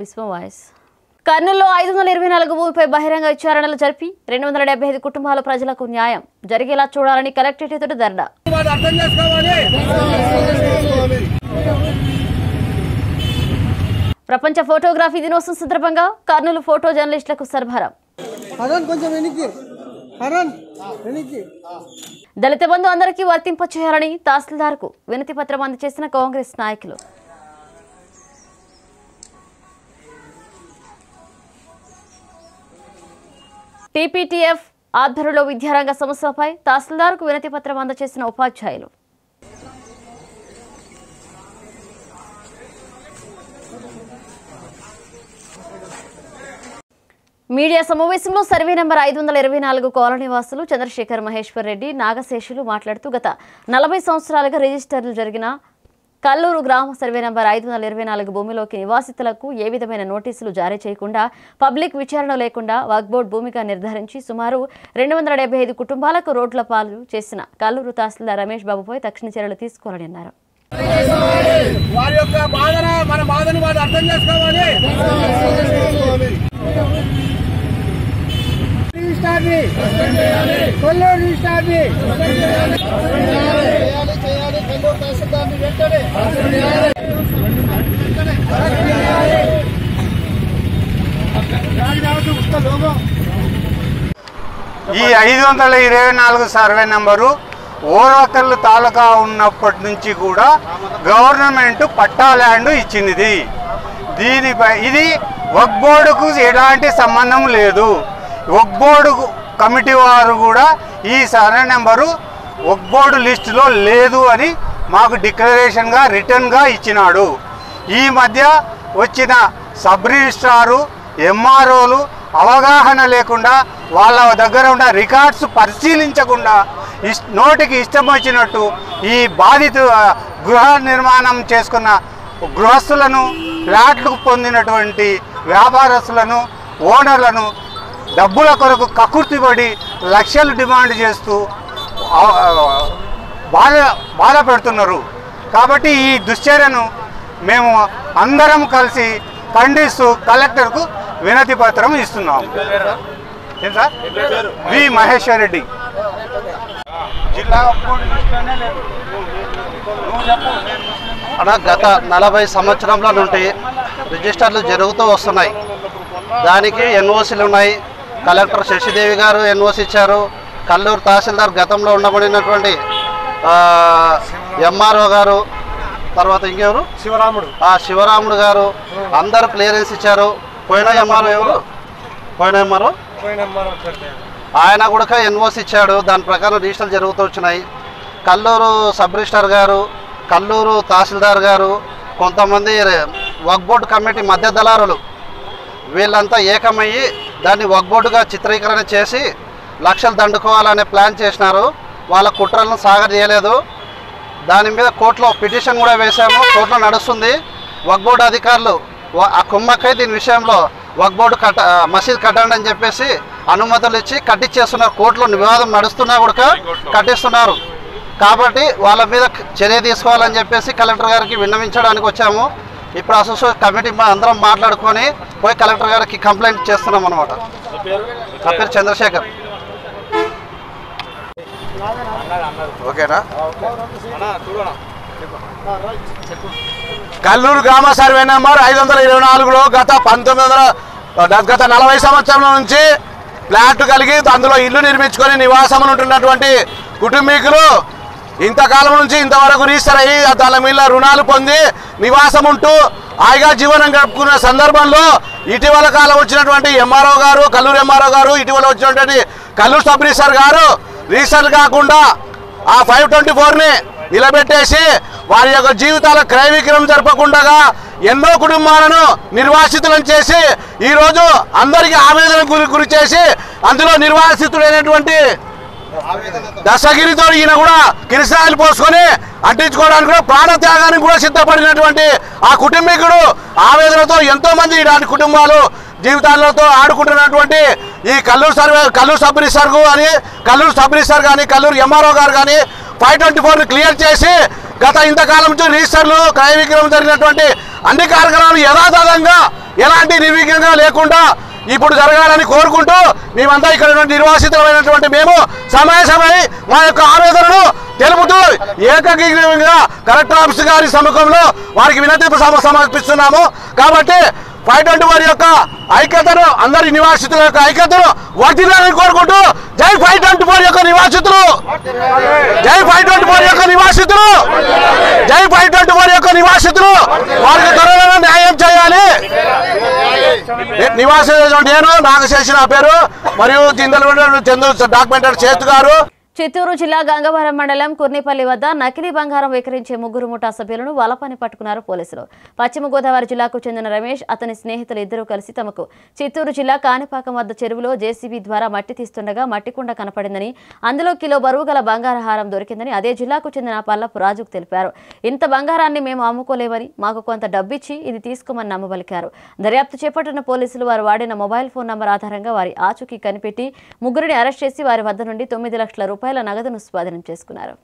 విశ్వ వాయిస్ కర్నూలులో ఐదు వందల ఇరవై నాలుగు భూమిపై బహిరంగ విచారణలు జరిపి రెండు వందల డెబ్బై ఐదు కుటుంబాల ప్రజలకు న్యాయం. జరిగేలా చూడాలని కలెక్టరేట్ ఎదుట ధర్నా. ప్రపంచ ఫోటోగ్రఫీ దినోత్సవం సందర్భంగా కర్నూలు ఫోటో జర్నలిస్టులకు సరఫరా దళిత బంధు అందరికీ వర్తింపచేయాలని తహసీల్దార్కు వినతి పత్రం అందజేసిన కాంగ్రెస్ నాయకులు. టీపీటీఎఫ్ ఆధ్వర్యంలో విద్యారంగ సమస్యలపై తహసీల్దార్కు వినతి పత్రం అందజేసిన ఉపాధ్యాయులు. మీడియా సమావేశంలో సర్వే నెంబర్ ఐదు వందల ఇరవై నాలుగు కాలనీవాసులు చంద్రశేఖర్ మహేశ్వర్ రెడ్డి నాగశేషులు మాట్లాడుతూ గత నలభై సంవత్సరాలుగా రిజిస్టర్లు జరిగిన కల్లూరు గ్రామ సర్వే నెంబర్ ఐదు వందల ఇరవై నాలుగు భూమిలోకి నివాసితులకు ఏ విధమైన నోటీసులు జారీ చేయకుండా పబ్లిక్ విచారణ లేకుండా వక్బోర్డ్ భూమిగా నిర్ధారించి సుమారు రెండు వందల డెబ్బై ఐదు కుటుంబాలకు రోడ్ల పాలు చేసిన కల్లూరు తహసీల్దార్ రమేష్ బాబుపై తక్షణ చర్యలు తీసుకోవాలని అన్నారు. వారి యొక్క బాధన మన బాధను అర్థం చేసుకోవాలి. రిజిస్టార్ని కొల్లూరు రిజిస్టార్ని ఈ ఐదు వందల ఇరవై నాలుగు సర్వే నెంబరు ఓరకల్లు తాలూకా ఉన్నప్పటి నుంచి కూడా గవర్నమెంట్ పట్టా ల్యాండ్ ఇచ్చింది దీనిపై ఇది వక్ బోర్డుకు ఎలాంటి సంబంధం లేదు. వక్ బోర్డు కమిటీ వారు కూడా ఈ సర్వే నెంబరు వక్ బోర్డు లిస్టులో లేదు అని మాకు డిక్లరేషన్గా రిటర్న్గా ఇచ్చినాడు. ఈ మధ్య వచ్చిన సబ్ రిజిస్ట్రారు ఎంఆర్ఓలు అవగాహన లేకుండా వాళ్ళ దగ్గర ఉన్న రికార్డ్స్ పరిశీలించకుండా ఇష్ నోటికి ఇష్టం వచ్చినట్టు ఈ బాధిత గృహ నిర్మాణం చేసుకున్న గృహస్థులను ఫ్లాట్లు పొందినటువంటి వ్యాపారస్తులను ఓనర్లను డబ్బుల కొరకు కకుర్తిపడి లక్షలు డిమాండ్ చేస్తూ బాధ బాధ పెడుతున్నారు. కాబట్టి ఈ దుశ్చర్యను మేము అందరం కలిసి ఖండిస్తూ కలెక్టర్కు వినతి పత్రం ఇస్తున్నాము. ఏం సార్? వి మహేశ్వర్ రెడ్డి జిల్లా అలా గత నలభై సంవత్సరంల నుండి రిజిస్టర్లు జరుగుతూ వస్తున్నాయి. దానికి ఎన్ఓసీలు ఉన్నాయి. కలెక్టర్ శశిదేవి గారు ఎన్ఓసి ఇచ్చారు. కల్లూరు తహసీల్దార్ గతంలో ఉండబడినటువంటి ఎంఆర్ఓ గారు తర్వాత ఇంకెవరు? శివరాముడు. ఆ శివరాముడు గారు అందరూ క్లియరెన్స్ ఇచ్చారు. పోయిన ఎంఆర్ఓ ఎవరు? పోయిన ఎంఆర్ఓ? ఆయన కూడా ఎన్ఓసి ఇచ్చాడు. దాని ప్రకారం రిజిస్టర్లు జరుగుతూ వచ్చినాయి. కల్లూరు సబ్ రిజిస్టర్ గారు కల్లూరు తహసీల్దార్ గారు కొంతమంది వక్ బోర్డు కమిటీ మధ్య దళారులు వీళ్ళంతా ఏకమయ్యి దాన్ని వక్ బోర్డుగా చిత్రీకరణ చేసి లక్షలు దండుకోవాలనే ప్లాన్ చేసినారు. వాళ్ళ కుట్రలను సాగర్ చేయలేదు. దాని మీద కోర్టులో పిటిషన్ కూడా వేశాము. కోర్టులో నడుస్తుంది. వక్ బోర్డు అధికారులు ఆ కుమ్మక్కై దీని విషయంలో వక్ బోర్డు కట్ట మసీద్ కట్టండి అని చెప్పేసి అనుమతులు ఇచ్చి కట్టించేస్తున్నారు కోర్టులో వివాదం నడుస్తున్నా కూడా కట్టిస్తున్నారు. కాబట్టి వాళ్ళ మీద చర్య తీసుకోవాలని చెప్పేసి కలెక్టర్ గారికి విన్నవించడానికి వచ్చాము. ఇప్పుడు అసోసియేట్ కమిటీ మా అందరం మాట్లాడుకొని పోయి కలెక్టర్ గారికి కంప్లైంట్ చేస్తున్నాం అనమాట నా పేరు చంద్రశేఖర్. ఓకేనా? కల్లూరు గ్రామ సర్వే నెంబర్ ఐదు వందల ఇరవై నాలుగులో గత పంతొమ్మిది వందల గత నలభై సంవత్సరం నుంచి ఫ్లాట్ కలిగి అందులో ఇల్లు నిర్మించుకొని నివాసం ఉంటున్నటువంటి కుటుంబీకులు ఇంతకాలం నుంచి ఇంతవరకు రిజిస్టర్ అయ్యి దాని మీద రుణాలు పొంది నివాసం ఉంటూ హాయిగా జీవనం గడుపుకున్న సందర్భంలో ఇటీవల కాలం వచ్చినటువంటి ఎంఆర్ఓ గారు కల్లూరు ఎంఆర్ఓ గారు ఇటీవల వచ్చినటువంటి కల్లూరు సబ్ రిజిస్టర్ గారు రిజిస్టర్ కాకుండా ఆ ఫైవ్ ట్వంటీ ఫోర్ని నిలబెట్టేసి వారి యొక్క జీవితాల క్రయ జరపకుండా ఎన్నో కుటుంబాలను నిర్వాసితులను చేసి ఈరోజు అందరికీ ఆవేదన గురి గురి చేసి అందులో నిర్వాసితుడైనటువంటి దశగిరితో ఈయన కూడా కిరసాయిలు పోసుకొని అంటించుకోవడానికి కూడా ప్రాణత్యాగానికి కూడా సిద్ధపడినటువంటి ఆ కుటుంబీకుడు ఆవేదనతో ఎంతో మంది ఇలాంటి కుటుంబాలు జీవితాలతో ఆడుకుంటున్నటువంటి ఈ Kalluru survey Kalluru sub register అని కల్లూరు సబ్ రిజిస్టర్ కానీ కల్లూరు ఎంఆర్ఓ గారు కానీ ఫైవ్ ట్వంటీ ఫోర్ని క్లియర్ చేసి గత ఇంతకాలం నుంచి రిజిస్టర్లు క్రయ విక్రయం జరిగినటువంటి అన్ని కార్యక్రమాలు యథాతథంగా ఎలాంటి నిర్విఘ్నంగా లేకుండా ఇప్పుడు జరగాలని కోరుకుంటూ మేమంతా ఇక్కడ ఉన్నటువంటి నిర్వాసితులమైనటువంటి మేము సమావేశమై మా యొక్క ఆవేదనను తెలుపుతూ ఏకగ్రీవంగా కలెక్టర్ ఆఫీస్ గారి సముఖంలో వారికి వినతి సమ- సమర్పిస్తున్నాము. కాబట్టి ఫైవ్ ట్వంటీ వారి యొక్క ఐక్యతను అందరి నివాసితుల యొక్క ఐక్యతను వర్తిల్లాలని కోరుకుంటూ జై ఫైవ్ ట్వంటీ ఫోర్ యొక్క నివాసితులు. జై ఫైవ్ ట్వంటీ ఫోర్ యొక్క నివాసితులు. జై ఫైవ్ ట్వంటీ ఫోర్ యొక్క నివాసితులు. వారికి త్వరలో న్యాయం చేయాలి. నివాసి నేను నాగశేషి నా పేరు. మరియు జిందల్ చంద్ర డాక్యుమెంటరీ చేతు గారు. చిత్తూరు జిల్లా గంగవరం మండలం కుర్నిపల్లి వద్ద నకిలీ బంగారం విక్రయించే ముగ్గురు ముఠా సభ్యులను వలపని పట్టుకున్నారు పోలీసులు. పశ్చిమ గోదావరి జిల్లాకు చెందిన రమేష్ అతని స్నేహితులు ఇద్దరూ కలిసి తమకు చిత్తూరు జిల్లా కాణిపాకం వద్ద చెరువులో జేసీబీ ద్వారా మట్టి తీస్తుండగా మట్టి కుండ కనపడిందని అందులో కిలో బరువు గల బంగారహారం దొరికిందని అదే జిల్లాకు చెందిన పల్లపు రాజుకు తెలిపారు. ఇంత బంగారాన్ని మేము అమ్ముకోలేమని మాకు కొంత డబ్బిచ్చి ఇది తీసుకోమని నమ్మబలికారు. దర్యాప్తు చేపట్టిన పోలీసులు వారు వాడిన మొబైల్ ఫోన్ నంబర్ ఆధారంగా వారి ఆచూకీ కనిపెట్టి ముగ్గురిని అరెస్ట్ చేసి వారి వద్ద నుండి తొమ్మిది లక్షల రూపాయలు నగదును స్వాధీనం చేసుకున్నారు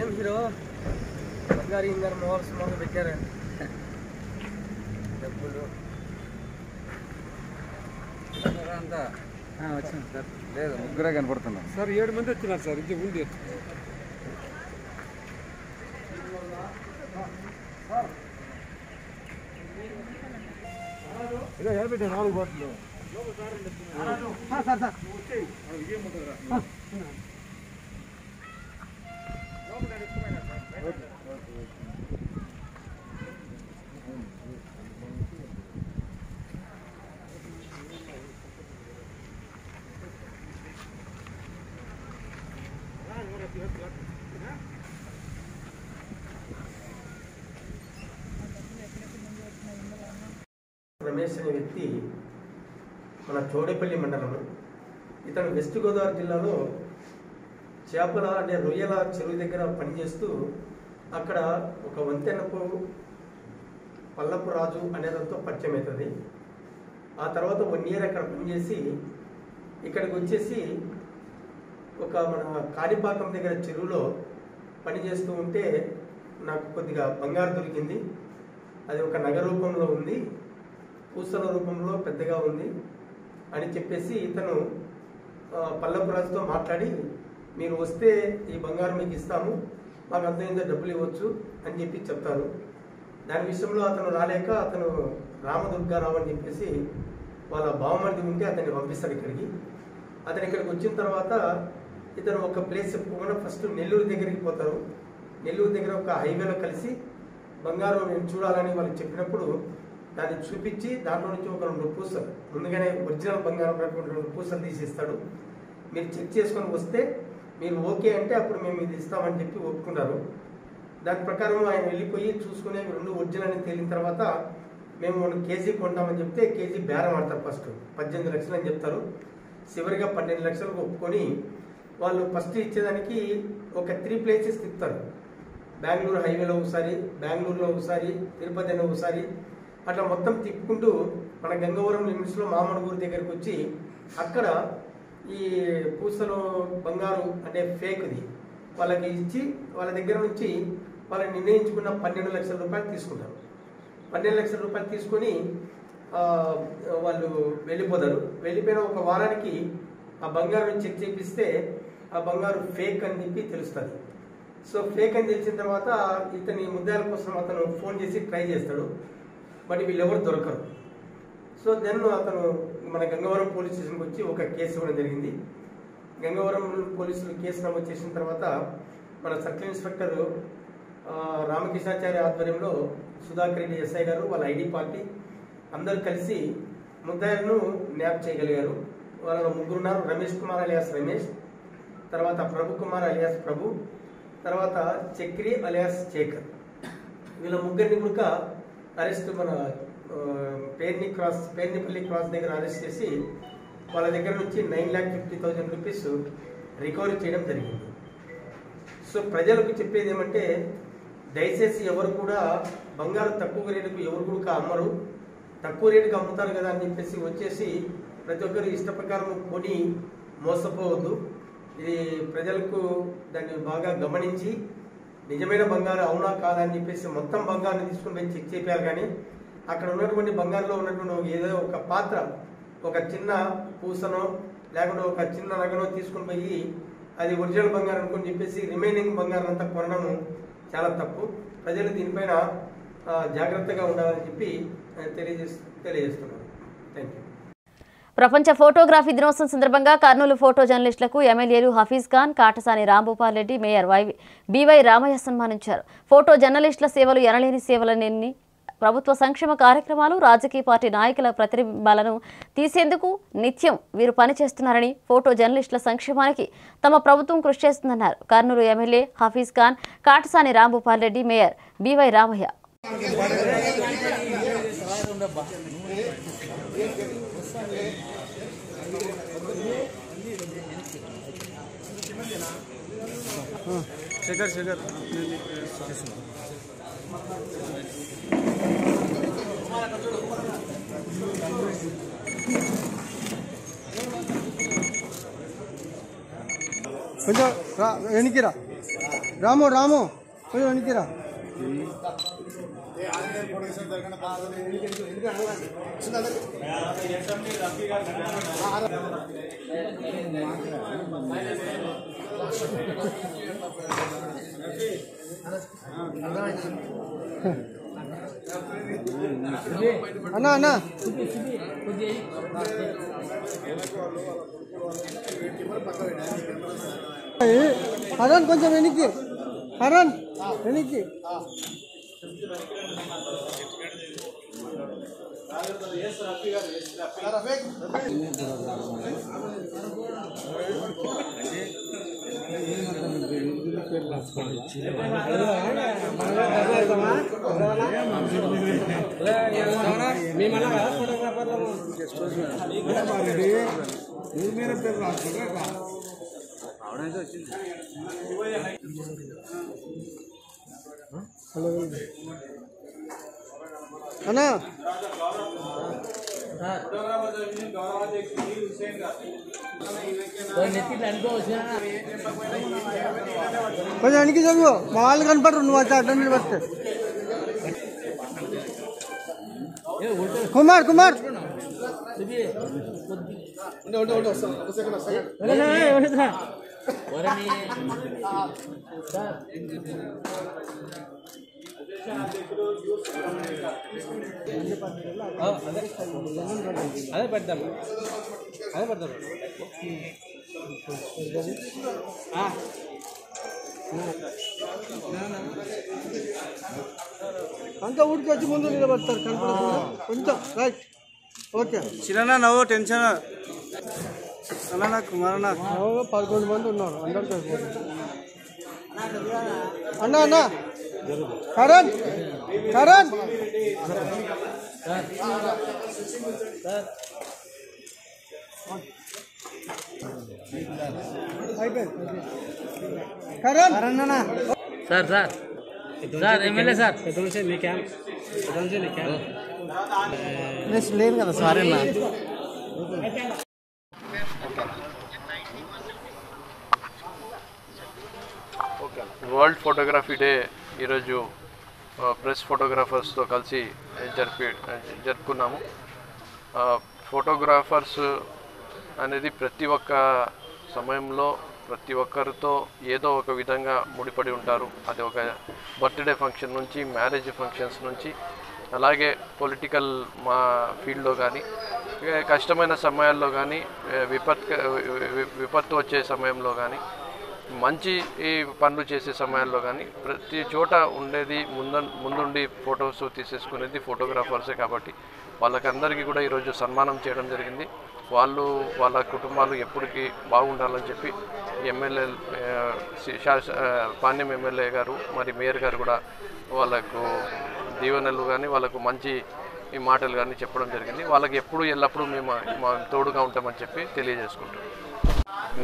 ఏం హీరో బంగారు ఇంగారు మోహల్ సుమారు పెట్టారు? డబ్బులు. వచ్చినాం సార్. లేదు ముగ్గురే కనపడుతున్నాం సార్ ఏడు మంది వచ్చినారు సార్ ఇది ఉంది ఇదో ఎనభై నాలుగు బాట్లు సార్ సార్ రమేష్ చేసిన వ్యక్తి మన చోడేపల్లి మండలం ఇతను వెస్ట్ గోదావరి జిల్లాలో చేపల అంటే రొయ్యల చెరువు దగ్గర పనిచేస్తూ అక్కడ ఒక వంతెనపు పల్లపు రాజు అనేదంతో పరిచయం అవుతుంది. ఆ తర్వాత వన్ ఇయర్ అక్కడ పనిచేసి ఇక్కడికి వచ్చేసి ఒక మన కాణిపాకం దగ్గర చెరువులో పనిచేస్తూ ఉంటే నాకు కొద్దిగా బంగారు దొరికింది. అది ఒక నగర రూపంలో ఉంది. పూసల రూపంలో పెద్దగా ఉంది అని చెప్పేసి ఇతను ఆ, పల్లపు రాజుతో మాట్లాడి మీరు వస్తే ఈ బంగారం మీకు ఇస్తాము మాకు అంతైందో డబ్బులు ఇవ్వచ్చు అని చెప్పి చెప్తారు. దాని విషయంలో అతను రాలేక అతను రామదుర్గారావు అని చెప్పేసి వాళ్ళ బావమరిది ఉంటే అతన్ని పంపిస్తాడు ఇక్కడికి. అతను ఇక్కడికి వచ్చిన తర్వాత ఇతను ఒక ప్లేస్ చెప్పుకోకుండా ఫస్ట్ నెల్లూరు దగ్గరికి పోతారు. నెల్లూరు దగ్గర ఒక హైవేలో కలిసి బంగారం నేను చూడాలని వాళ్ళు చెప్పినప్పుడు దాన్ని చూపించి దాంట్లో నుంచి ఒక రెండు పూసలు ముందుగానే ఒరిజినల్ బంగారం ఉన్నటువంటి రెండు పూసలు తీసిస్తాడు. మీరు చెక్ చేసుకొని వస్తే మీరు ఓకే అంటే అప్పుడు మేము ఇది ఇస్తామని చెప్పి ఒప్పుకున్నారు. దాని ప్రకారం ఆయన వెళ్ళిపోయి చూసుకుని రెండు ఒరిజినల్ అని తేలిన తర్వాత మేము రెండు కేజీ కొంటామని చెప్తే కేజీ బేరం ఆడతారు ఫస్ట్. పద్దెనిమిది లక్షలు అని చెప్తారు. చివరిగా పన్నెండు లక్షలకు ఒప్పుకొని వాళ్ళు ఫస్ట్ ఇచ్చేదానికి ఒక త్రీ ప్లేసెస్ తిప్పుతారు. బెంగళూరు హైవేలో ఒకసారి బెంగళూరులో ఒకసారి తిరుపతిలో ఒకసారి అట్లా మొత్తం తిప్పుకుంటూ మన గంగవరం లిమిట్స్లో మామనగూరు దగ్గరికి వచ్చి అక్కడ ఈ పూసలు బంగారు అంటే ఫేక్ది వాళ్ళకి ఇచ్చి వాళ్ళ దగ్గర నుంచి వాళ్ళు నిర్ణయించుకున్న పన్నెండు లక్షల రూపాయలు తీసుకుంటారు. పన్నెండు లక్షల రూపాయలు తీసుకొని వాళ్ళు వెళ్ళిపోతారు. వెళ్ళిపోయిన ఒక వారానికి ఆ బంగారం చెక్ చేపిస్తే ఆ బంగారు ఫేక్ అని చెప్పి తెలుస్తుంది. సో ఫేక్ అని తెలిసిన తర్వాత ఇతని ముద్దాల కోసం అతను ఫోన్ చేసి ట్రై చేస్తాడు. బట్ వీళ్ళెవరు దొరకరు. సో దెన్ అతను మన గంగవరం పోలీస్ స్టేషన్కి వచ్చి ఒక కేసు ఇవ్వడం జరిగింది. గంగవరం పోలీసులు కేసు నమోదు చేసిన తర్వాత మన సర్కిల్ ఇన్స్పెక్టర్ రామకృష్ణాచార్య రామకృష్ణాచారి ఆధ్వర్యంలో సుధాకర్ రెడ్డి ఎస్ఐ గారు వాళ్ళ ఐడి పార్టీ అందరూ కలిసి ముద్దాయిలను న్యాప్ చేయగలిగారు. వాళ్ళలో ముగ్గురున్నారు రమేష్ కుమార్ అలియాస్ రమేష్ తర్వాత ప్రభు కుమార్ అలియాస్ ప్రభు తర్వాత చక్రి అలియాస్ శేఖర్ వీళ్ళ ముగ్గురిని కూడా అరెస్ట్ మన పేర్ని క్రాస్ పేర్నిపల్లి క్రాస్ దగ్గర అరెస్ట్ చేసి వాళ్ళ దగ్గర నుంచి nine lakh fifty thousand rupees recovery చేయడం జరిగింది. సో ప్రజలకు చెప్పేది ఏమంటే దయచేసి ఎవరు కూడా బంగారం తక్కువ రేటుకు ఎవరు కూడా అమ్మరు. తక్కువ రేటుకి అమ్ముతారు కదా అని చెప్పేసి వచ్చేసి ప్రతి ఒక్కరు ఇష్ట ప్రకారం కొని మోసపోవద్దు. ఇది ప్రజలకు దాన్ని బాగా గమనించి నిజమైన బంగారం అవునా కాదా అని చెప్పేసి మొత్తం బంగారం తీసుకుని పోయి చెక్ చేయాలి కానీ అక్కడ ఉన్నటువంటి బంగారంలో ఉన్నటువంటి ఏదో ఒక పాత్ర ఒక చిన్న పూసనో లేకుంటే ఒక చిన్న నగనో తీసుకుని పోయి అది ఒరిజినల్ బంగారం అనుకుని చెప్పేసి రిమైనింగ్ బంగారం అంతా కొనడం చాలా తప్పు. ప్రజలు దీనిపైన జాగ్రత్తగా ఉండాలని చెప్పి తెలియజేస్తు తెలియజేస్తున్నాను. థ్యాంక్ యూ ప్రపంచ ఫోటోగ్రఫీ దినోత్సవం సందర్భంగా కర్నూలు ఫోటో జర్నలిస్టులకు ఎమ్మెల్యేలు Hafeez Khan Katasani Rambhupal Reddy mayor Y BY Ramaiah సన్మానించారు. ఫోటో జర్నలిస్టుల సేవలు ఎనలేని సేవలనేని ప్రభుత్వ సంక్షేమ కార్యక్రమాలు రాజకీయ పార్టీ నాయకుల ప్రతిబింబాలను తీసేందుకు నిత్యం వీరు పనిచేస్తున్నారని ఫోటో జర్నలిస్టుల సంక్షేమానికి తమ ప్రభుత్వం కృషి చేస్తుందన్నారు. Kurnool MLA Hafeez Khan Katasani Rambhupal Reddy mayor BY Ramaiah. Shekhar Shekhar కొంచెం రా వెనక్కిరా రాము రాము కొంచెం వెనక్కిరా అన్నా అన్నా. హరన్ కొంచెం వెనక్కి. హరన్ వెనక్కి. అన్నా కొంచెం వెనక్కి చదువు మా వాళ్ళు కనపడరు నువ్వు వచ్చి అడ్డం నిలబడితే కుమార్ కుమార్ అదే పెడతాం అదే పెడతాం అంతా ఊరికి వచ్చి ముందు నిలబడతారు కనపడకుండా. కొంచెం రైట్. ఓకే. చిన్న నవ్వు టెన్షన్? అన్న కుమారన్న అవును, పదకొండు మంది ఉన్నారు. అందరితో అన్న అన్న. కరణ్ కరణ్ అయిపోయింది Karan sir sir sir MLA sir లేదు కదా సారీ అన్న వరల్డ్ ఫోటోగ్రఫీ డే ఈరోజు ప్రెస్ ఫోటోగ్రాఫర్స్తో కలిసి జరిపి జరుపుకున్నాము. ఫోటోగ్రాఫర్స్ అనేది ప్రతి ఒక్క సమయంలో ప్రతి ఒక్కరితో ఏదో ఒక విధంగా ముడిపడి ఉంటారు. అది ఒక బర్త్డే ఫంక్షన్ నుంచి మ్యారేజ్ ఫంక్షన్స్ నుంచి అలాగే పొలిటికల్ మా ఫీల్డ్లో కానీ కష్టమైన సమయాల్లో కానీ విపత్ విపత్తు వచ్చే సమయంలో కానీ మంచి ఈ పనులు చేసే సమయాల్లో కానీ ప్రతి చోట ఉండేది ముంద ముందుండి ఫొటోస్ తీసేసుకునేది ఫోటోగ్రాఫర్సే కాబట్టి వాళ్ళకందరికీ కూడా ఈరోజు సన్మానం చేయడం జరిగింది. వాళ్ళు వాళ్ళ కుటుంబాలు ఎప్పటికీ బాగుండాలని చెప్పి ఎమ్మెల్యే పాణ్యం ఎమ్మెల్యే గారు మరి మేయర్ గారు కూడా వాళ్ళకు దీవెనలు కానీ వాళ్ళకు మంచి ఈ మాటలు కానీ చెప్పడం జరిగింది. వాళ్ళకి ఎప్పుడు ఎల్లప్పుడూ మేము మా తోడుగా ఉంటామని చెప్పి తెలియజేసుకుంటాం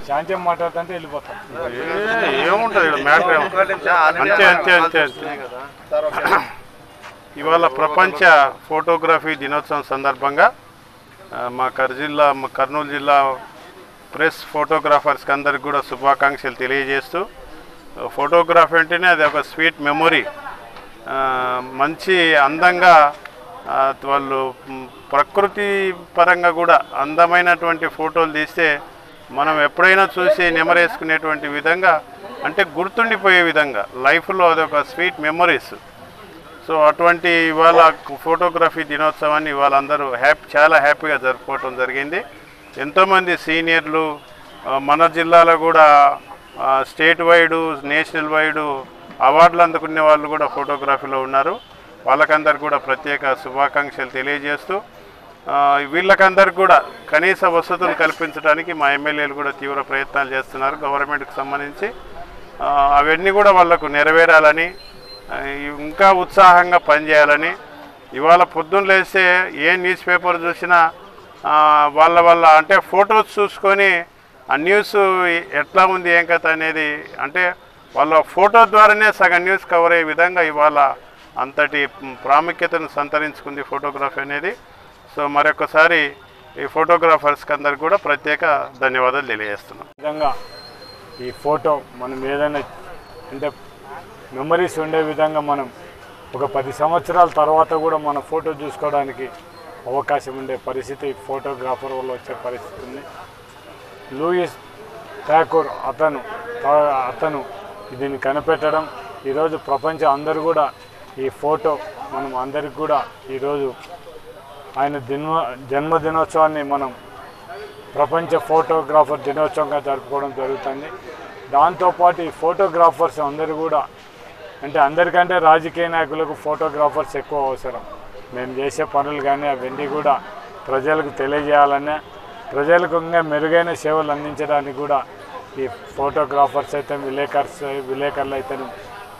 శాంతి మాట్లాడుతుంటే వెళ్ళిపోతాం ఏముంటుంది మ్యాటర్ అంతే అంతే అంతే అంతే. ఇవాళ ప్రపంచ ఫోటోగ్రఫీ దినోత్సవం సందర్భంగా మా కర్ జిల్లా మా కర్నూలు జిల్లా ప్రెస్ ఫోటోగ్రాఫర్స్కి అందరికి కూడా శుభాకాంక్షలు తెలియజేస్తూ ఫోటోగ్రఫీ అంటేనే అది ఒక స్వీట్ మెమొరీ. మంచి అందంగా వాళ్ళు ప్రకృతి పరంగా కూడా అందమైనటువంటి ఫోటోలు తీస్తే మనం ఎప్పుడైనా చూసి నెమరేసుకునేటువంటి విధంగా అంటే గుర్తుండిపోయే విధంగా లైఫ్లో అదొక స్వీట్ మెమరీస్. సో అటువంటి ఇవాళ ఫోటోగ్రఫీ దినోత్సవాన్ని ఇవాళ అందరూ హ్యాపీ చాలా హ్యాపీగా జరుపుకోవటం జరిగింది. ఎంతోమంది సీనియర్లు మన జిల్లాలో కూడా స్టేట్ వైడు నేషనల్ వైడు అవార్డులు అందుకునే వాళ్ళు కూడా ఫోటోగ్రఫీలో ఉన్నారు. వాళ్ళకందరు కూడా ప్రత్యేక శుభాకాంక్షలు తెలియజేస్తూ వీళ్ళకందరికి కూడా కనీస వసతులు కల్పించడానికి మా ఎమ్మెల్యేలు కూడా తీవ్ర ప్రయత్నాలు చేస్తున్నారు. గవర్నమెంట్కి సంబంధించి అవన్నీ కూడా వాళ్ళకు నెరవేరాలని ఇంకా ఉత్సాహంగా పనిచేయాలని ఇవాళ పొద్దున్న లేస్తే ఏ న్యూస్ పేపర్ చూసినా వాళ్ళ వాళ్ళ అంటే ఫొటోస్ చూసుకొని ఆ న్యూస్ ఎట్లా ఉంది ఏం కథ అనేది అంటే వాళ్ళ ఫోటో ద్వారానే సగం న్యూస్ కవర్ అయ్యే విధంగా ఇవాళ అంతటి ప్రాముఖ్యతను సంతరించుకుంది ఫోటోగ్రఫీ అనేది. సో మరొకసారి ఈ ఫోటోగ్రాఫర్స్కి అందరికి కూడా ప్రత్యేక ధన్యవాదాలు తెలియజేస్తున్నాం. విధంగా ఈ ఫోటో మనం ఏదైనా అంటే మెమరీస్ ఉండే విధంగా మనం ఒక పది సంవత్సరాల తర్వాత కూడా మన ఫోటో చూసుకోవడానికి అవకాశం ఉండే పరిస్థితి ఫోటోగ్రాఫర్ వల్ల వచ్చే పరిస్థితి ఉంది. లూయిస్ ఠాకూర్ అతను అతను దీన్ని కనిపెట్టడం ఈరోజు ప్రపంచం అందరూ కూడా ఈ ఫోటో మనం అందరికి కూడా ఈరోజు ఆయన జన్మ జన్మదినోత్సవాన్ని మనం ప్రపంచ ఫోటోగ్రాఫర్ దినోత్సవంగా జరుపుకోవడం జరుగుతుంది. దాంతోపాటు ఈ ఫోటోగ్రాఫర్స్ అందరూ కూడా అంటే అందరికంటే రాజకీయ నాయకులకు ఫోటోగ్రాఫర్స్ ఎక్కువ అవసరం. మేము చేసే పనులు కానీ అవన్నీ కూడా ప్రజలకు తెలియజేయాలనే ప్రజలకు ఇంకా మెరుగైన సేవలు అందించడానికి కూడా ఈ ఫోటోగ్రాఫర్స్ అయితే విలేకర్స్ విలేకరులు అయితే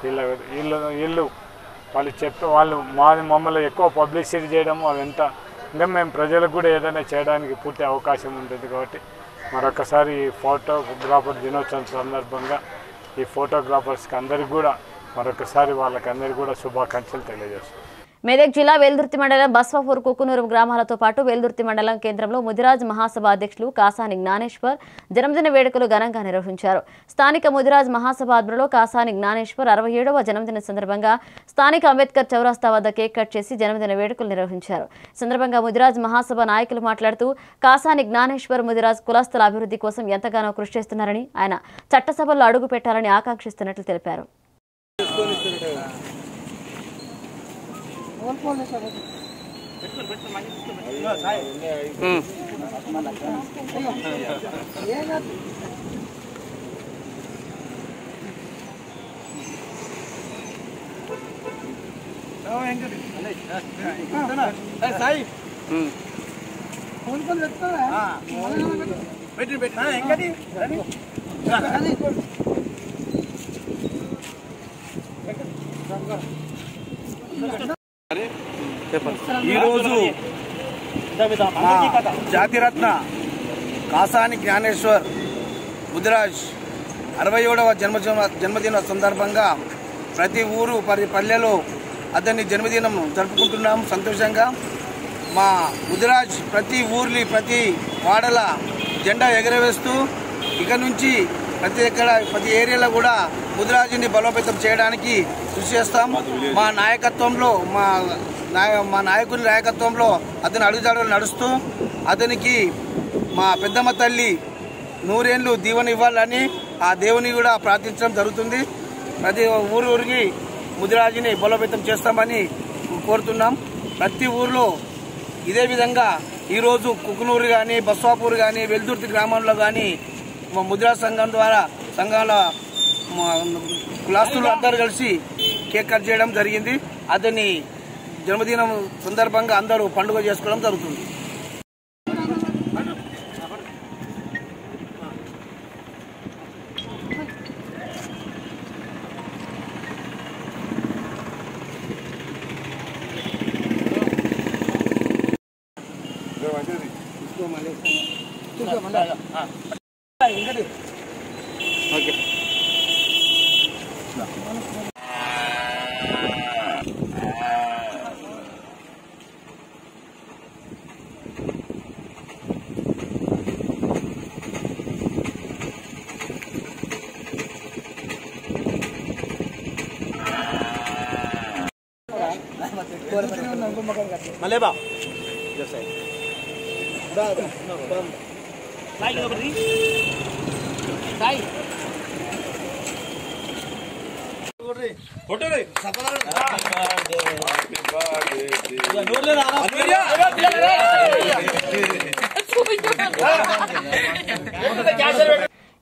వీళ్ళ వీళ్ళు వీళ్ళు వాళ్ళు చెప్పే వాళ్ళు మా మమ్మల్ని ఎక్కువ పబ్లిసిటీ చేయడం అవంతా ఇంకా మేము ప్రజలకు కూడా ఏదైనా చేయడానికి పూర్తి అవకాశం ఉంటుంది కాబట్టి మరొకసారి ఈ ఫోటోగ్రాఫర్ దినోత్సవం సందర్భంగా ఈ ఫోటోగ్రాఫర్స్కి అందరికీ కూడా మరొకసారి వాళ్ళకందరికీ కూడా శుభాకాంక్షలు తెలియజేస్తాం మెదక్ జిల్లా వేల్దుర్తి మండలం బస్వాపూర్ కుకునూరు గ్రామాలతో పాటు వేల్దుర్తి మండలం కేంద్రంలో ముదిరాజ్ మహాసభ అధ్యక్షులు కాసాని జ్ఞానేశ్వర్ జన్మదిన వేడుకలు ఘనంగా నిర్వహించారు. స్థానిక ముదిరాజ్ మహాసభ ఆధ్వర్యంలో కాసాని జ్ఞానేశ్వర్ అరవై ఏడవ జన్మదిన సందర్భంగా స్థానిక అంబేద్కర్ చౌరస్తా వద్ద కేక్ కట్ చేసి జన్మదిన వేడుకలు నిర్వహించారు. సందర్భంగా ముదిరాజ్ మహాసభ నాయకులు మాట్లాడుతూ కాసాని జ్ఞానేశ్వర్ ముదిరాజ్ కులస్తుల అభివృద్ధి కోసం ఎంతగానో కృషి చేస్తున్నారని ఆయన చట్టసభల్లో అడుగు పెట్టాలని ఆకాంక్షిస్తున్నట్లు తెలిపారు. సాయి ఫోన్ ఫోన్ పెట్టుకోరా పెట్టి పెట్టి ఎంకటి ఈరోజు మా జాతిరత్న కాసాని జ్ఞానేశ్వర్ ముదిరాజ్ అరవై ఏడవ జన్మదిన జన్మదిన సందర్భంగా ప్రతి ఊరు ప్రతి పల్లెలో అతని జన్మదినం జరుపుకుంటున్నాం సంతోషంగా. మా ముదిరాజ్ ప్రతి ఊర్లి ప్రతి వాడల జెండా ఎగరవేస్తూ ఇక నుంచి ప్రతి ఎక్కడ ప్రతి ఏరియాలో కూడా ముదిరాజుని బలోపేతం చేయడానికి కృషి చేస్తాం. మా నాయకత్వంలో మా మా నాయకుని నాయకత్వంలో అతని అడుగుజాడలు నడుస్తూ అతనికి మా పెద్దమ్మ తల్లి నూరేళ్ళు దీవెన ఇవ్వాలని ఆ దేవుని కూడా ప్రార్థించడం జరుగుతుంది. ప్రతి ఊరు ఊరికి ముదిరాజుని బలోపేతం చేస్తామని కోరుతున్నాం. ప్రతి ఊరిలో ఇదే విధంగా ఈరోజు కుకునూరు కానీ బస్వాపూర్ కానీ వెల్దుర్తి గ్రామంలో కానీ మా ముద్రా సంఘం ద్వారా సంఘాల కులాస్తులు అందరూ కలిసి కేక్ కట్ చేయడం జరిగింది. అతని జన్మదినం సందర్భంగా అందరూ పండుగ చేసుకోవడం జరుగుతుంది. మలేబా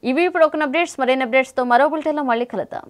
ఇవి ఇప్పుడు ఒక అప్డేట్స్ మరిన్ని అప్డేట్స్తో మరో బులెటిన్లో మళ్ళీ కలుద్దాం.